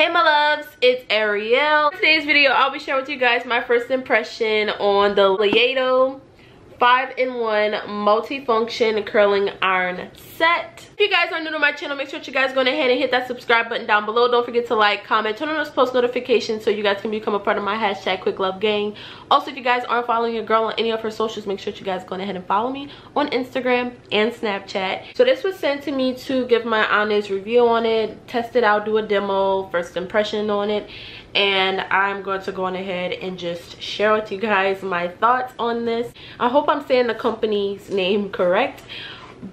Hey my loves, it's Eriel. In today's video, I'll be sharing with you guys my first impression on the Layado 5-in-1 multifunction curling iron set. If you guys are new to my channel, make sure you guys go ahead and hit that subscribe button down below. Don't forget to like, comment, turn on those post notifications so you guys can become a part of my hashtag quick love gang. Also, if you guys aren't following your girl on any of her socials, make sure you guys go ahead and follow me on Instagram and Snapchat. So this was sent to me to give my honest review on it, test it out, do a demo, first impression on it and i'm going to go on ahead and just share with you guys my thoughts on this i hope i'm saying the company's name correct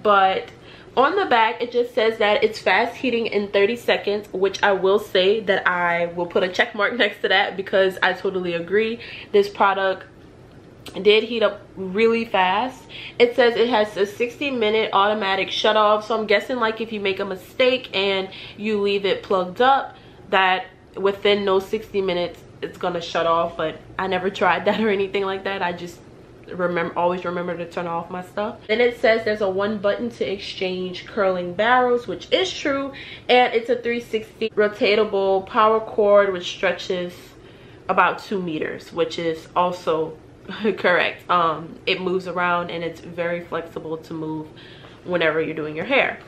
but on the back it just says that it's fast heating in 30 seconds which i will say that i will put a check mark next to that because i totally agree. This product did heat up really fast. It says it has a 60 minute automatic shut off so i'm guessing like if you make a mistake and you leave it plugged up that within those 60 minutes it's gonna shut off but i never tried that or anything like that. I just remember always remember to turn off my stuff. Then it says there's a one button to exchange curling barrels which is true and it's a 360 rotatable power cord which stretches about two meters which is also correct. Um it moves around and it's very flexible to move whenever you're doing your hair.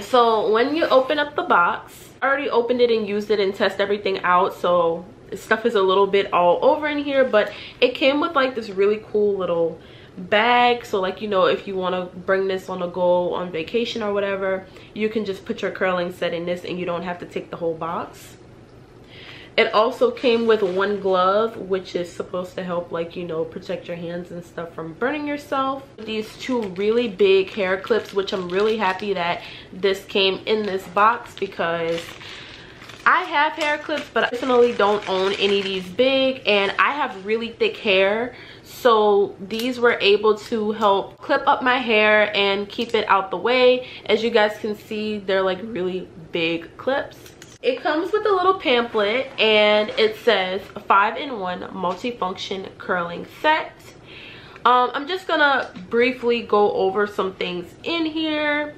So when you open up the box I already opened it and used it and test everything out so stuff is a little bit all over in here but it came with like this really cool little bag. So like you know if you want to bring this on a go on vacation or whatever you can just put your curling set in this and you don't have to take the whole box. It also came with one glove which is supposed to help like you know protect your hands and stuff from burning yourself. These two really big hair clips which i'm really happy that this came in this box because I have hair clips, but I personally don't own any of these big, and I have really thick hair. So these were able to help clip up my hair and keep it out the way. As you guys can see, they're like really big clips it comes with a little pamphlet and it says 5-in-1 multifunction curling set um, i'm just gonna briefly go over some things in here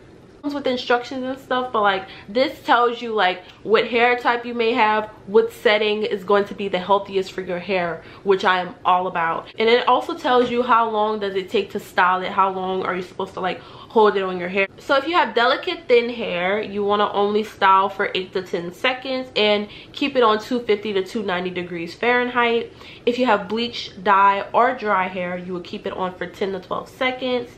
with instructions and stuff but like this tells you like what hair type you may have what setting is going to be the healthiest for your hair which i am all about. And it also tells you how long does it take to style it how long are you supposed to like hold it on your hair so if you have delicate thin hair you want to only style for 8 to 10 seconds and keep it on 250 to 290 degrees fahrenheit if you have bleach dye or dry hair you would keep it on for 10 to 12 seconds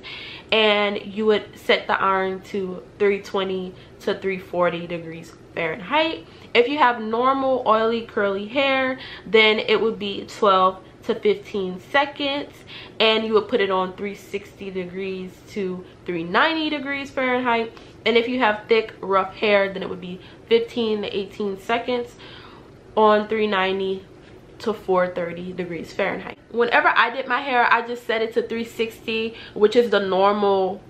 and you would set the iron to 320 to 340 degrees Fahrenheit. If you have normal oily curly hair, then it would be 12 to 15 seconds and you would put it on 360 degrees to 390 degrees Fahrenheit. And if you have thick, rough hair, then it would be 15 to 18 seconds on 390 to 430 degrees Fahrenheit. Whenever I did my hair, I just set it to 360, which is the normal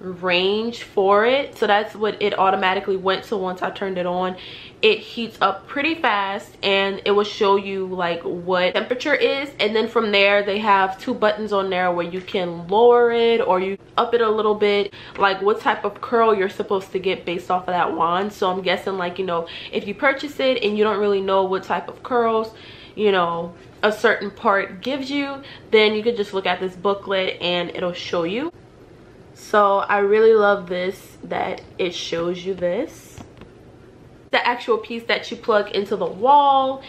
range for it. So that's what it automatically went to once I turned it on. It heats up pretty fast and it will show you like what temperature is. And then from there, they have two buttons on there where you can lower it or you up it a little bit. Like what type of curl you're supposed to get based off of that wand. So I'm guessing like, you know, if you purchase it and you don't really know what type of curls, you know a certain part gives you then you could just look at this booklet and it'll show you so i really love this that it shows you this. The actual piece that you plug into the wall.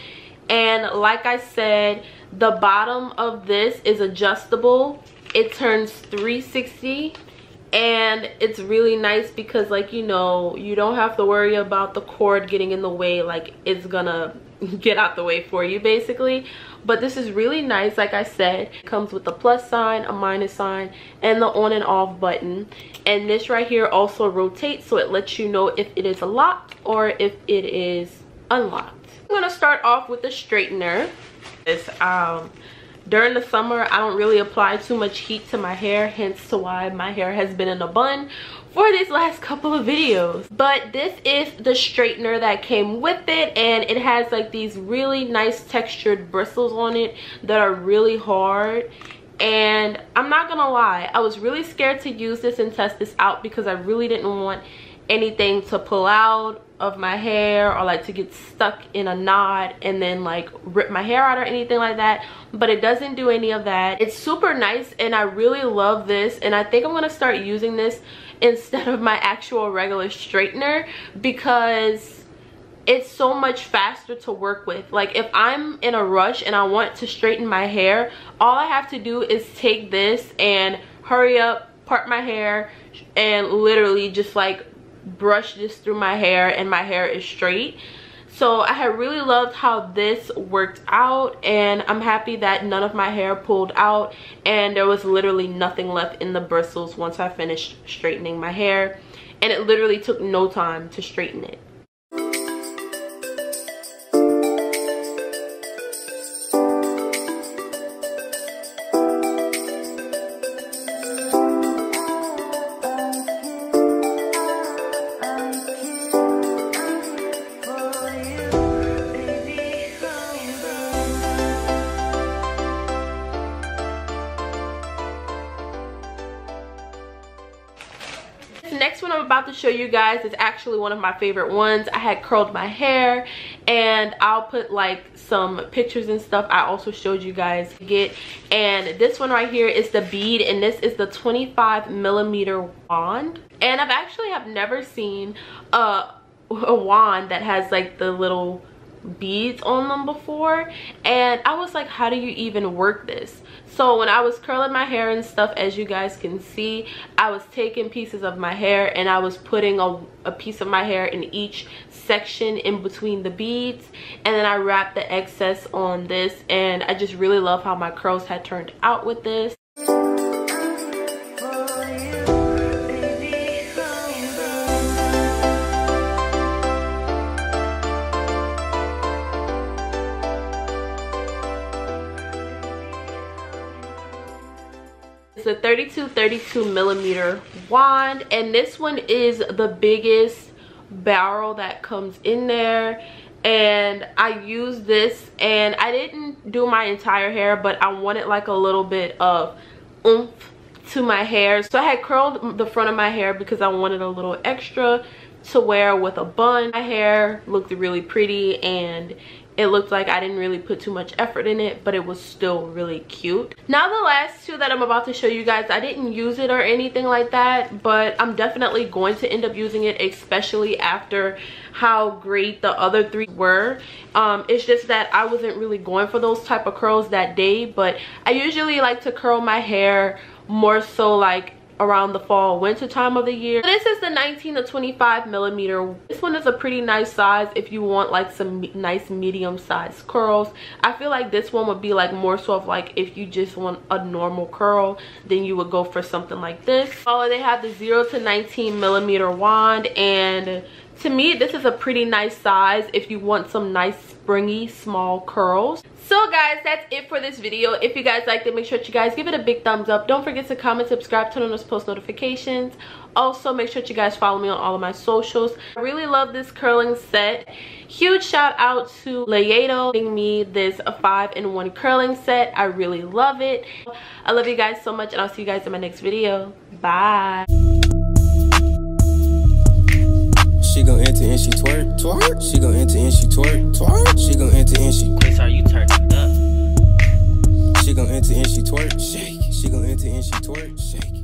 And like i said the bottom of this is adjustable. It turns 360 and it's really nice because like you know you don't have to worry about the cord getting in the way like it's gonna get out the way for you basically. But this is really nice like i said. It comes with a plus sign a minus sign and the on and off button. And this right here also rotates so it lets you know if it is locked or if it is unlocked. I'm going to start off with the straightener. This um during the summer i don't really apply too much heat to my hair hence to why my hair has been in a bun for these last couple of videos. But this is the straightener that came with it and it has like these really nice textured bristles on it that are really hard. And i'm not gonna lie i was really scared to use this and test this out because i really didn't want anything to pull out of my hair or like to get stuck in a knot and then like rip my hair out or anything like that. But it doesn't do any of that. It's super nice and i really love this and i think i'm gonna start using this instead of my actual regular straightener because it's so much faster to work with. Like if i'm in a rush and i want to straighten my hair all i have to do is take this and hurry up part my hair and literally just like brush this through my hair and my hair is straight. So i had really loved how this worked out and i'm happy that none of my hair pulled out and there was literally nothing left in the bristles once i finished straightening my hair. And it literally took no time to straighten it I'm about to show you guys is actually one of my favorite ones. I had curled my hair and I'll put like some pictures and stuff I also showed you guys get. And this one right here is the bead and this is the 25 millimeter wand. And I've actually have never seen a, a wand that has like the little beads on them before and I was like how do you even work this? So when I was curling my hair and stuff as you guys can see I was taking pieces of my hair and I was putting a, a piece of my hair in each section in between the beads and then I wrapped the excess on this and I just really love how my curls had turned out with this A 32 32 millimeter wand and this one is the biggest barrel that comes in there. And I used this and I didn't do my entire hair but I wanted like a little bit of oomph to my hair. So I had curled the front of my hair because I wanted a little extra to wear with a bun. My hair looked really pretty and it looked like I didn't really put too much effort in it but it was still really cute. Now the last two that I'm about to show you guys I didn't use it or anything like that but I'm definitely going to end up using it especially after how great the other three were. Um, it's just that I wasn't really going for those type of curls that day but I usually like to curl my hair more so like around the fall winter time of the year. This is the 19 to 25 millimeter. This one is a pretty nice size if you want like some nice medium sized curls. I feel like this one would be like more so of like if you just want a normal curl then you would go for something like this. Oh they have the 0 to 19 millimeter wand and to me this is a pretty nice size if you want some nice springy small curls. So guys that's it for this video. If you guys liked it make sure that you guys give it a big thumbs up. Don't forget to comment subscribe turn on those post notifications. Also make sure that you guys follow me on all of my socials. I really love this curling set. Huge shout out to Layado giving me this five in one curling set. I really love it. I love you guys so much and i'll see you guys in my next video. Bye she gon' enter and she twerk, twerk. She gon' enter and she twerk, twerk. She gon' enter and she. Chris, are you turned up? She gon' enter and she twerk, shake. She gon' enter and she twerk, shake.